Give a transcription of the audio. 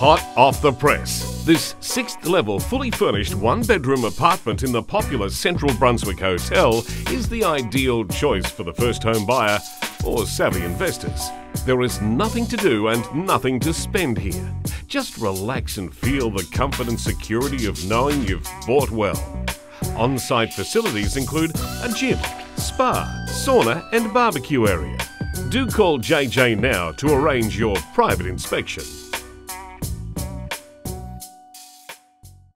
Hot off the press. This sixth level, fully furnished one bedroom apartment in the popular Central Brunswick Hotel is the ideal choice for the first home buyer or savvy investors. There is nothing to do and nothing to spend here. Just relax and feel the comfort and security of knowing you've bought well. On site facilities include a gym, spa, sauna, and barbecue area. Do call JJ now to arrange your private inspection.